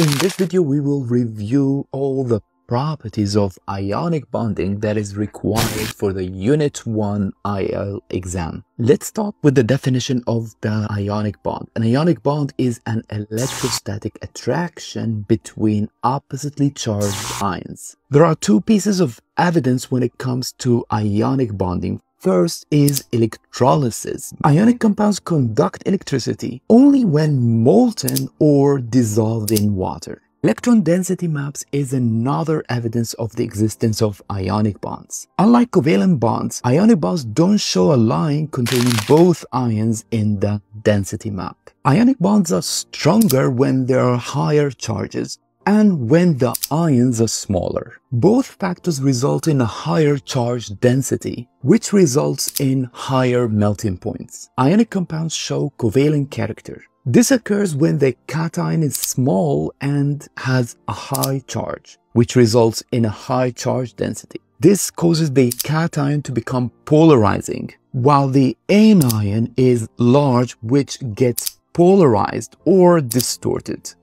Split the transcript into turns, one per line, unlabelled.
In this video, we will review all the properties of ionic bonding that is required for the Unit 1 IAL exam. Let's start with the definition of the ionic bond. An ionic bond is an electrostatic attraction between oppositely charged ions. There are two pieces of evidence when it comes to ionic bonding. First is electrolysis. Ionic compounds conduct electricity only when molten or dissolved in water. Electron density maps is another evidence of the existence of ionic bonds. Unlike covalent bonds, ionic bonds don't show a line containing both ions in the density map. Ionic bonds are stronger when there are higher charges and when the ions are smaller. Both factors result in a higher charge density, which results in higher melting points. Ionic compounds show covalent character. This occurs when the cation is small and has a high charge, which results in a high charge density. This causes the cation to become polarizing, while the anion is large, which gets polarized or distorted.